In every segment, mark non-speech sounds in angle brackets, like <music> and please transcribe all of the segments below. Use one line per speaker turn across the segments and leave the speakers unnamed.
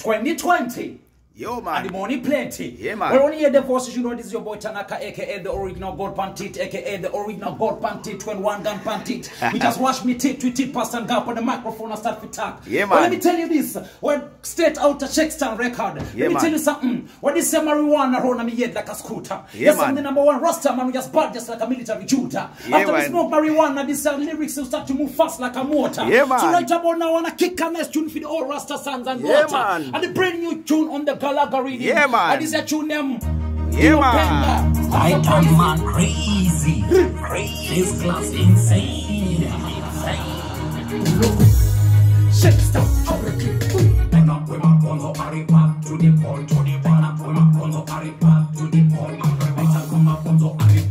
2020.
Yo, man.
And the money plenty.
Yeah, man.
We're only here the voices, you know, this is your boy Tanaka, aka the original gold pantit, aka the original gold pantit, when one gun pantit. <laughs> we just watch me tit to tit past and gap on the microphone and start to talk.
Yeah,
But let me tell you this, when straight out a Shakestone record,
Yeah,
let me
man.
tell you something. When this say marijuana run me head like a scooter.
Yeah,
yes,
man.
I'm the number one roster man, we just bad just like a military Judah.
Yeah,
After we smoke marijuana, this uh, lyrics will start to move fast like a motor.
Yeah,
So
man.
right about now, I wanna kick a nice tune for the old Rasta sons and
Yeah,
water.
man.
And the brand new tune on the Galaga reading.
Yeah, man.
And this a tune them.
Yeah, man.
I am man crazy, crazy, this class insane, insane.
Shake stop.
When up, when up, on the party path to the ball, to the ball, up, when up, on party path to the ball. Let us come up on oh, the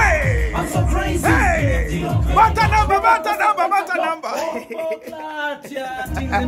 뽀뽀, 짜, 친근하게.